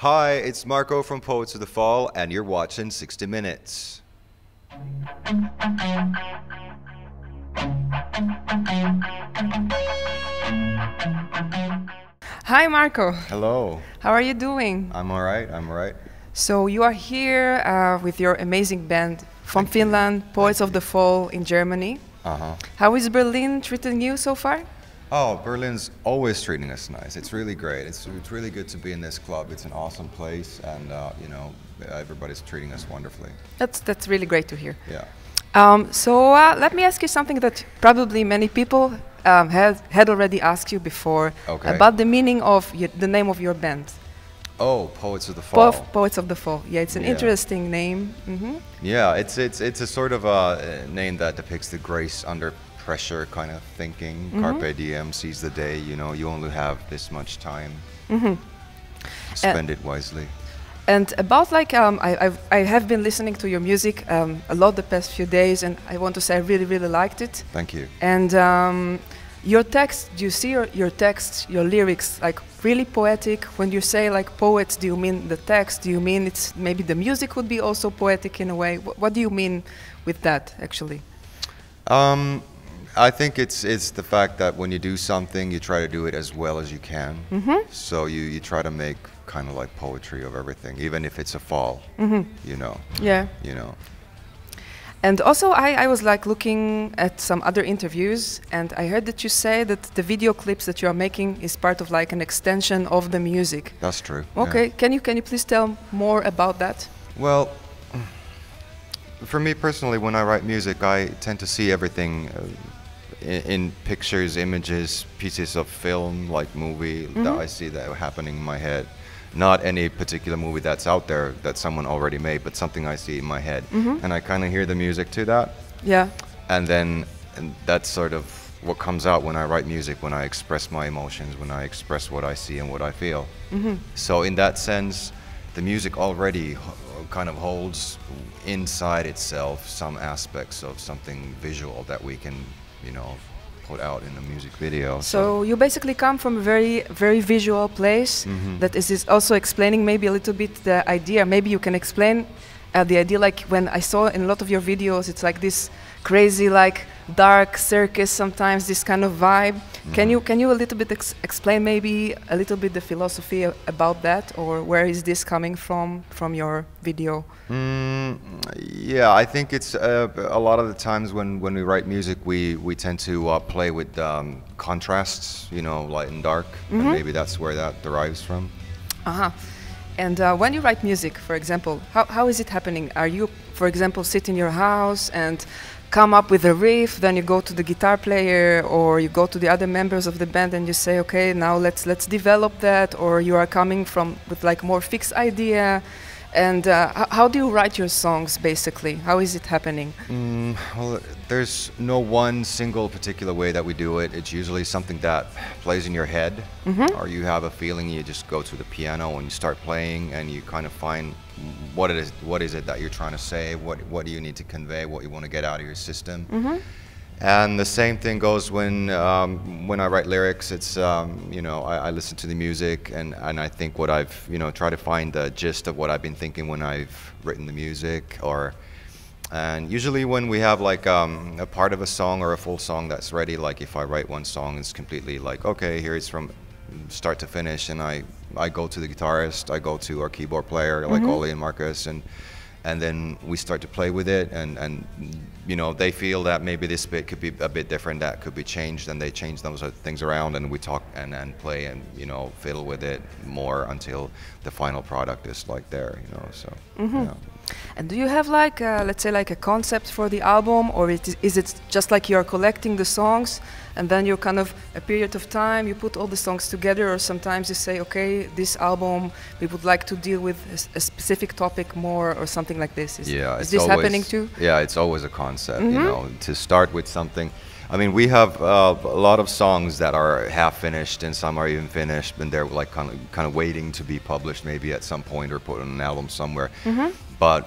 Hi, it's Marko from Poets of the Fall, and you're watching 60 Minutes. Hi, Marko. Hello. How are you doing? I'm all right. I'm all right. So, you are here uh, with your amazing band from Thank you. Finland, Poets Thank of the Fall in Germany. Uh huh. How is Berlin treating you so far? Oh, Berlin's always treating us nice. It's really great. It's, it's really good to be in this club. It's an awesome place, and uh, you know, everybody's treating us wonderfully. That's, that's really great to hear. Yeah. Um, so, uh, let me ask you something that probably many people um, had, had already asked you before Okay. about the meaning of the name of your band. Oh, Poets of the Fall. Po- Poets of the Fall. Yeah, it's an Yeah. interesting name. hmm Yeah, it's it's it's a sort of a name that depicts the grace under pressure kind of thinking. Carpe diem, seize the day. You know, you only have this much time. Spend it wisely. And about like um, I I've, I have been listening to your music um, a lot the past few days, and I want to say I really really liked it. Thank you. And um, your text, do you see your, your text, your lyrics like really poetic? When you say like poets, do you mean the text? Do you mean it's maybe the music would be also poetic in a way? Wh- what do you mean with that actually? Um, I think it's it's the fact that when you do something, you try to do it as well as you can. So you you try to make kind of like poetry of everything, even if it's a fall. You know. Yeah. You know. And also, I, I was like looking at some other interviews, and I heard that you say that the video clips that you are making is part of like an extension of the music. That's true. yeah. Okay, can you can you please tell more about that? Well, for me personally, when I write music, I tend to see everything uh, in, in pictures, images, pieces of film, like movie that mm-hmm. I see that are happening in my head. Not any particular movie that's out there that someone already made, but something I see in my head, mm-hmm. and I kind of hear the music to that, Yeah. and then and that's sort of what comes out when I write music, when I express my emotions, when I express what I see and what I feel. Mm-hmm. So in that sense, the music already h- kind of holds inside itself some aspects of something visual that we can, you know, put out in a music video. So you basically come from a very very visual place Mm-hmm. that is, is also explaining maybe a little bit the idea. Maybe you can explain uh, the idea like when I saw in a lot of your videos, it's like this crazy like dark circus sometimes this kind of vibe. Mm-hmm. Can you can you a little bit ex- explain maybe a little bit the philosophy about that or where is this coming from from your video? Mm, yeah, I think it's uh, a lot of the times when, when we write music, we, we tend to uh, play with um, contrasts, you know, light and dark, and maybe that's where that derives from. Uh-huh. And uh, when you write music, for example, how, how is it happening? Are you, for example, sit in your house and come up with a riff, then you go to the guitar player or you go to the other members of the band and you say, okay, now let's let's develop that, or you are coming from with like more fixed idea. And uh, how do you write your songs basically? How is it happening? Mm, well, there's no one single particular way that we do it. It's usually something that plays in your head, or you have a feeling. You just go to the piano and you start playing, and you kind of find what it is. What is it that you're trying to say? What What do you need to convey? What you want to get out of your system? And the same thing goes when um, when I write lyrics. It's um, you know I, I listen to the music and, and I think what I've you know try to find the gist of what I've been thinking when I've written the music or and usually when we have like um, a part of a song or a full song that's ready, like if I write one song, it's completely like okay here it's from start to finish, and I I go to the guitarist, I go to our keyboard player like mm-hmm. Olli and Markus and and then we start to play with it and and you know they feel that maybe this bit could be a bit different that could be changed and they change those things around and we talk and and play and you know fiddle with it more until the final product is like there you know so mm-hmm. yeah. And do you have like, uh, let's say, like a concept for the album, or it is, is it just like you're collecting the songs, and then you kind of a period of time you put all the songs together, or sometimes you say, okay, this album we would like to deal with a specific topic more, or something like this. Is, yeah is it's this always, happening too? yeah it's always a concept you know to start with something I mean, we have uh, a lot of songs that are half finished, and some are even finished, and they're like kind of kind of waiting to be published, maybe at some point or put on an album somewhere. But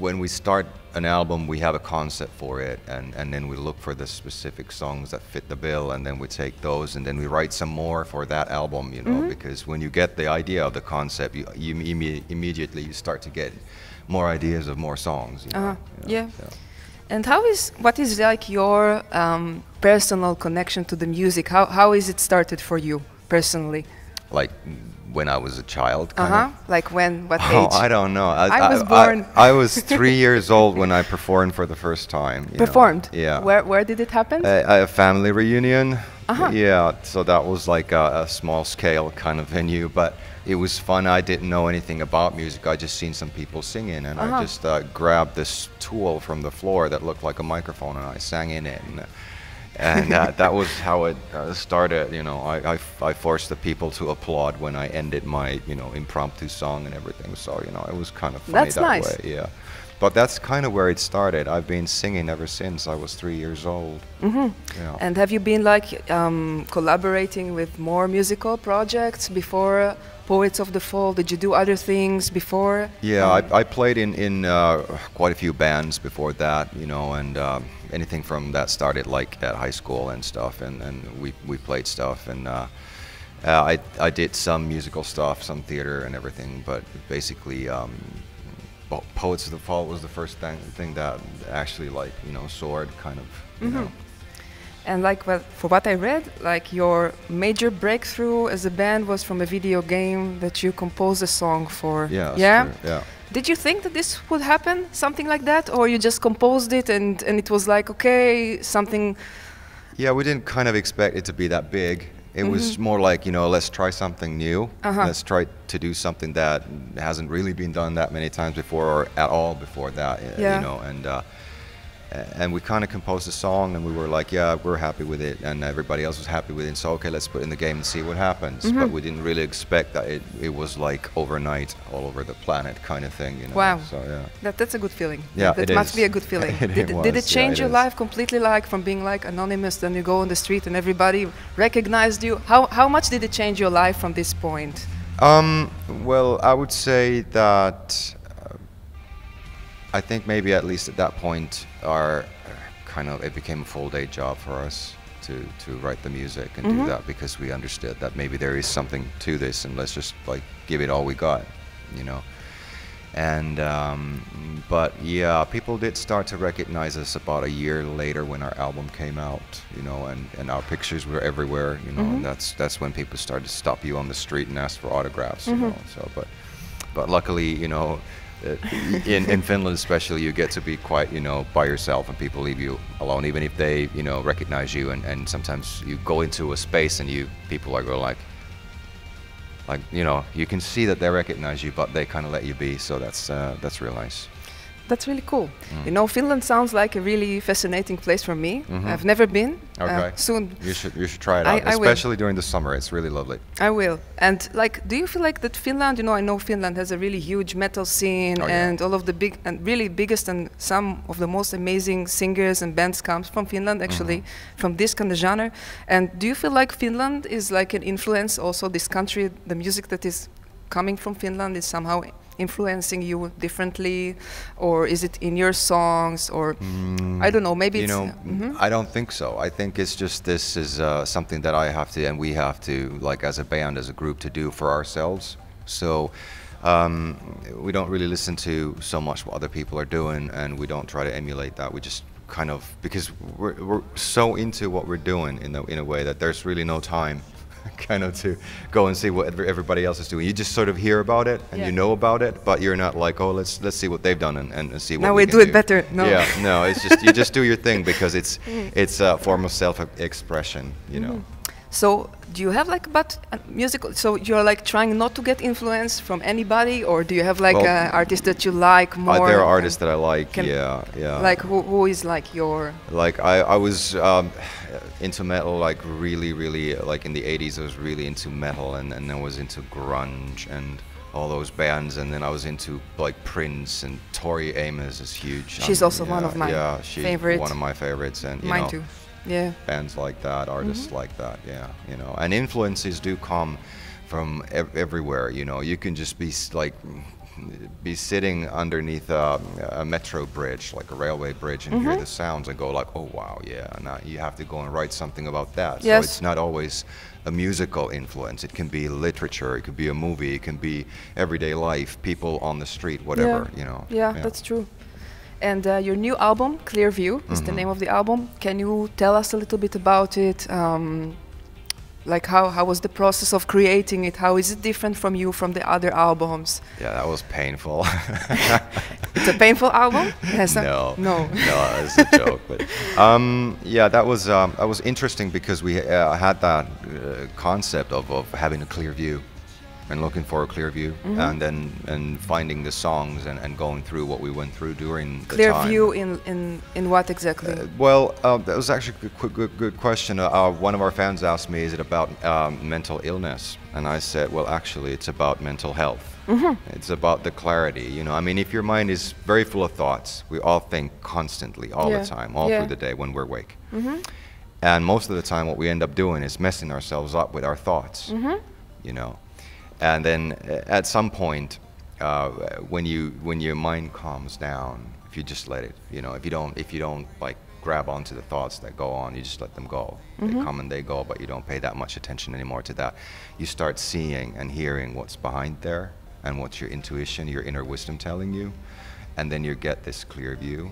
when we start an album, we have a concept for it, and, and then we look for the specific songs that fit the bill, and then we take those, and then we write some more for that album, you know, because when you get the idea of the concept, you, you imme- immediately you start to get more ideas of more songs. You know? Uh-huh. Yeah. so. And how is what is like your um, personal connection to the music? How how is it started for you personally? Like when I was a child. Uh Kind huh. of. Like when? What Oh, age? I don't know. I, I was born- I, was three years old when I performed for the first time. you know. Performed. Yeah. Where where did it happen? a, a family reunion. Uh-huh. Yeah, so that was like a, a small scale kind of venue, but it was fun. I didn't know anything about music. I just seen some people singing, and Uh-huh. I just uh, grabbed this tool from the floor that looked like a microphone, and I sang in it. And, and uh, that was how it uh, started. You know, I I forced the people to applaud when I ended my you know impromptu song and everything. So you know, it was kind of funny That's that nice. way. Yeah. But that's kind of where it started. I've been singing ever since I was three years old. Mm-hmm. Yeah. and have you been like um, collaborating with more musical projects before Poets of the Fall? Did you do other things before? Yeah, Um, I, I played in in uh, quite a few bands before that, you know, and um, anything from that started like at high school and stuff, and, and we, we played stuff, and uh, uh, I I did some musical stuff, some theater and everything, but basically, um, Po- Poets of the Fall was the first thing, thing that actually like you know soared, kind of, you Mm-hmm. know. And like what, for what I read, like your major breakthrough as a band was from a video game that you composed a song for. Yeah, yeah. yeah. Did you think that this would happen, something like that, or you just composed it and and it was like okay, something? Yeah, we didn't kind of expect it to be that big. It was more like, you know, let's try something new. Mm-hmm. Uh-huh. Let's try to do something that hasn't really been done that many times before or at all before that, uh, Yeah. you know. And uh, and we kind of composed a song and we were like, yeah, we're happy with it. And everybody else was happy with it. So, okay, let's put it in the game and see what happens. Mm-hmm. But we didn't really expect that it, it was like overnight all over the planet kind of thing, you know. Wow. So, yeah. That that's a good feeling. Yeah, that it must is. be a good feeling. It- did, it did it yeah, change it your life completely, like from being like anonymous, then you go on the street and everybody recognized you? How how much did it change your life from this point? Um, well, I would say that I think maybe at least at that point, our kind of it became a full day job for us to to write the music and do mm-hmm. that because we understood that maybe there is something to this and let's just like give it all we got, you know. And um, but yeah, people did start to recognize us about a year later when our album came out, you know, and, and our pictures were everywhere, you know, and mm-hmm. that's that's when people started to stop you on the street and ask for autographs, you know. Mm-hmm. So, but but luckily, you know, in in Finland especially, you get to be quite, you know, by yourself, and people leave you alone, even if they, you know, recognize you, and, and sometimes you go into a space and you people are go like like you know you can see that they recognize you but they kind of let you be. So that's uh, that's real nice That's really cool. You know, Finland sounds like a really fascinating place for me. I've never been. Uh. Okay. soon you should you should try it I- out I will. especially during the summer it's really lovely I will. And like, do you feel like that Finland? You know, I know Finland has a really huge metal scene, Oh, yeah. and all of the big and really biggest and some of the most amazing singers and bands comes from Finland, actually, Mm-hmm. from this kind of genre. And do you feel like Finland is like an influence also? This country, the music that is coming from Finland is somehow influencing you differently, or is it in your songs, or I don't know, maybe you it's know Mhm. i don't think so. I think it's just this is uh, something that i have to and we have to like as a band as a group to do for ourselves. So um, we don't really listen to so much what other people are doing and we don't try to emulate that. We just kind of because we're, we're so into what we're doing in a, in a way that there's really no time kind of to go and see what everybody else is doing you just sort of hear about it and Yeah. you know about it but you're not like oh let's let's see what they've done and, and see what Now we we can do it better. No. yeah no it's just you just do your thing because it's it's a form of self-expression you know mm-hmm. So, do you have like but uh, musical? So you're like trying not to get influence from anybody, or do you have like Well, an artist that you like Uh, more? there are artists that I like Can- yeah yeah Like who, who is like your? like I, I was um, into metal like really really like in the 80s I was really into metal and, and I was into grunge and all those bands and then I was into like Prince and Tori Amos is huge She's Um, also one of my yeah she's favorite. one of my favorites and you Mine know too. Yeah. bands like that, artists Mm-hmm. like that. Yeah, you know, and influences do come from ev- everywhere. You know, you can just be like be sitting underneath a, a metro bridge, like a railway bridge, and Mm-hmm. hear the sounds and go like, "Oh wow, yeah." Now you have to go and write something about that. Yes. So it's not always a musical influence. It can be literature. It could be a movie. It can be everyday life, people on the street, whatever. yeah. You know. Yeah, that's true. And uh, your new album, Clearview, is Mm-hmm. the name of the album. Can you tell us a little bit about it? Um, like how, how was the process of creating it? How is it different from you from the other albums? Yeah, that was painful. It's a painful album? Yes, uh, no, No. no, it's a joke. But um, yeah, that was um, that was interesting because we uh, had that uh, concept of, of having a clear view and looking for a clear view, Mm-hmm. and then and finding the songs and, and going through what we went through during the Clear time. view in, in, in what exactly? Uh, well, uh, that was actually a good, good, good question. Uh, uh, one of our fans asked me, "Is it about um, mental illness?" And I said, "Well, actually, it's about mental health. It's about the clarity. You know, I mean, if your mind is very full of thoughts, we all think constantly, all Yeah. the time, all Yeah. through the day when we're awake. And most of the time, what we end up doing is messing ourselves up with our thoughts. You know, and then uh, at some point, uh, when you when your mind calms down, if you just let it, you know, if you don't if you don't like grab onto the thoughts that go on, you just let them go. They come and they go, but you don't pay that much attention anymore to that. You start seeing and hearing what's behind there and what's your intuition, your inner wisdom telling you, and then you get this clear view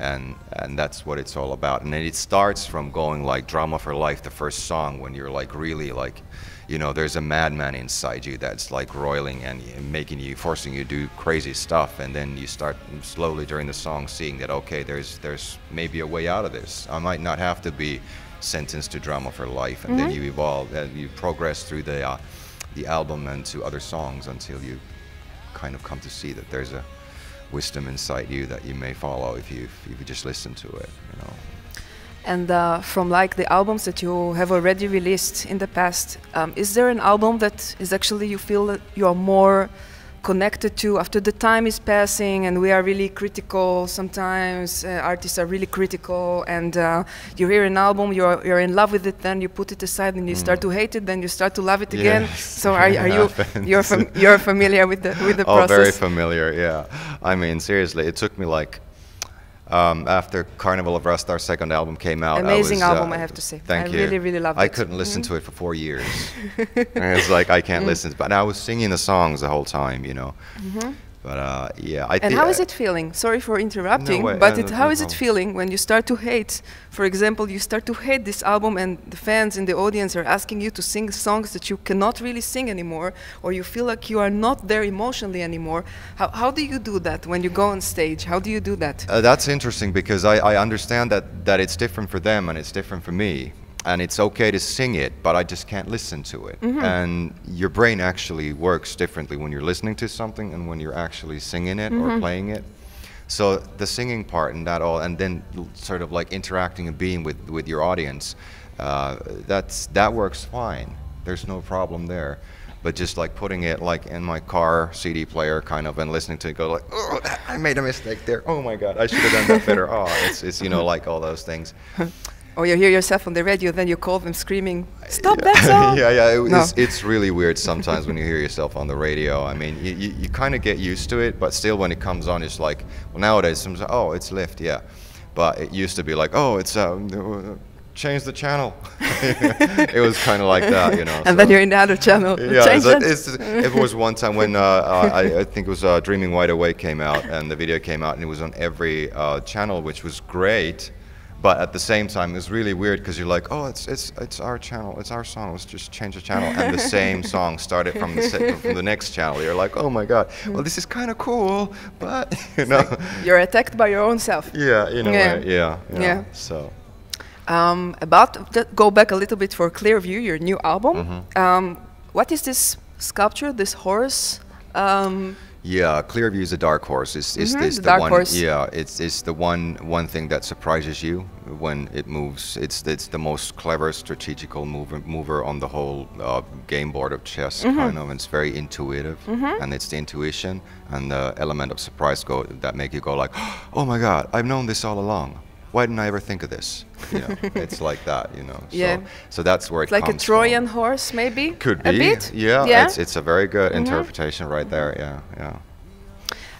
and and that's what it's all about. And then it starts from going like drama for life the first song when you're like really like you know there's a madman inside you that's like roiling and making you forcing you to do crazy stuff. And then you start slowly during the song seeing that okay there's there's maybe a way out of this. I might not have to be sentenced to drama for life. And then you evolve and you progress through the uh, the album and to other songs until you kind of come to see that there's a wisdom inside you that you may follow if you if you just listen to it you know? And uh, from like the albums that you have already released in the past, um, is there an album that is actually you feel that you are more connected to after the time is passing and we are really critical sometimes uh, artists are really critical and uh, you hear an album you're, you're in love with it then you put it aside and you start to hate it then you start to love it again. So are, are you you're, fam- you're familiar with the with the oh process? very familiar yeah. I mean seriously it took me like um, after Carnival of Rust, our second album came out. I Amazing was, album, uh, I have to say. Thank I you. really, really loved I it. I couldn't listen Mm-hmm. to it for four years. And it's like I can't listen, but I was singing the songs the whole time, you know. But uh, yeah, I. And how is it feeling? Sorry for interrupting, way, but it, no- how no is it feeling when you start to hate? For example, you start to hate this album, and the fans in the audience are asking you to sing songs that you cannot really sing anymore, or you feel like you are not there emotionally anymore. How, how do you do that when you go on stage? How do you do that? Uh, that's interesting because I, I understand that, that it's different for them and it's different for me. And it's okay to sing it, but I just can't listen to it. And your brain actually works differently when you're listening to something and when you're actually singing it or playing it. So the singing part and that all, and then sort of like interacting and being with, with your audience, uh, that's that works fine. There's no problem there. But just like putting it like in my car CD player, kind of, and listening to it, go like, oh, I made a mistake there. Oh my God, I should have done that better. Oh, it's, it's you know like all those things. Or you hear yourself on the radio, then you call them screaming, "Stop that song!" yeah, yeah. It, No. it's, it's really weird sometimes when you hear yourself on the radio. I mean, you, you, you kind of get used to it, but still, when it comes on, it's like, well, nowadays, sometimes, oh, it's lift, yeah. But it used to be like, oh, it's uh, change the channel. it was kind of like that, you know. And then you're in the other channel. yeah, Change it's, that. it's, it was one time when uh, uh, I, I think it was uh, Dreaming Wide Awake came out, and the video came out, and it was on every uh, channel, which was great. But at the same time, it's really weird because you're like, oh, it's it's it's our channel, it's our song. Let's just change the channel, and the same song started from the se- from the next channel. You're like, oh my god, well this is kind of cool, but you know, You're attacked by your own self. yeah, in a Yeah. way, yeah, yeah. Yeah. So Um, about th- go back a little bit for Clearview, your new album. Mm-hmm. Um, what is this sculpture? This horse? Um, Yeah, Clearview is a dark horse. Is is Mhm, this the the, one? horse. Yeah, it's it's the one one thing that surprises you when it moves. It's it's the most clever strategical mover mover on the whole uh, game board of chess, Mm-hmm. kind of. And it's very intuitive, and it's the intuition and the element of surprise go that make you go like, oh my god, I've known this all along why didn't I ever think of this? You know, it's like that, you know. Yeah. So, so that's where it's it like a Trojan from. horse, maybe. Could be. A bit. Yeah. yeah. It's it's a very good mm -hmm. interpretation right there. Yeah. Yeah.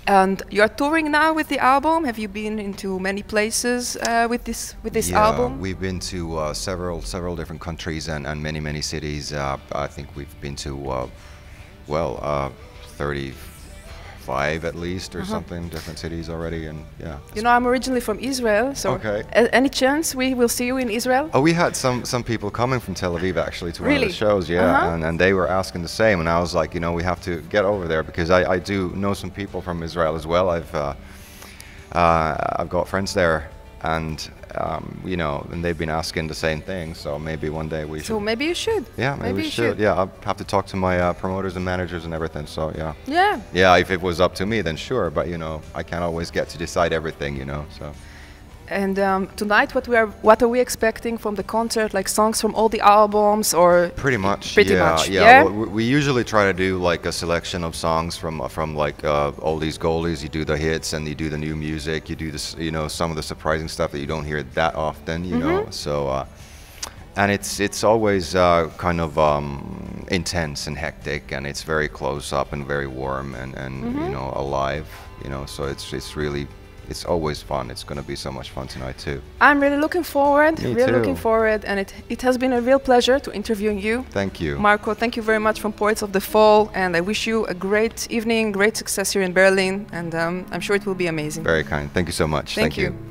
And you're touring now with the album. Have you been into many places uh, with this with this yeah, album? we've been to uh, several several different countries and, and many many cities. Uh, I think we've been to uh, well, uh, 30, five at least or uh -huh. something, different cities already, and yeah. You know, I'm originally from Israel, so okay. any chance we will see you in Israel? Oh, we had some some people coming from Tel Aviv actually to really? one of the shows, yeah, uh -huh. and, and they were asking the same, and I was like, you know, we have to get over there because I, I do know some people from Israel as well. I've uh, uh I've got friends there and um, you know, and they've been asking the same thing. So maybe one day we So should. maybe you should. Yeah, maybe, we you should. Yeah, I'll have to talk to my uh, promoters and managers and everything. So yeah, Yeah. yeah. If it was up to me, then sure. But you know, I can't always get to decide everything. You know, so. And um, tonight, what we are, what are we expecting from the concert? Like songs from all the albums, or Pretty much. Pretty yeah, much, Yeah. yeah? Well, we, usually try to do like a selection of songs from uh, from like uh, all these goalies. You do the hits and you do the new music. You do this, you know, some of the surprising stuff that you don't hear that often. You know, Mm-hmm. so. Uh, and it's it's always uh, kind of um, intense and hectic, and it's very close up and very warm and, and Mm-hmm. you know alive. You know, so it's it's really it's always fun. It's going to be so much fun tonight too. I'm really looking forward. Me really looking forward, and it it has been a real pleasure to interviewing you. Thank you. Marko, thank you very much from Poets of the Fall, and I wish you a great evening, great success here in Berlin, and um, I'm sure it will be amazing. Very kind. Thank you so much. Thank you.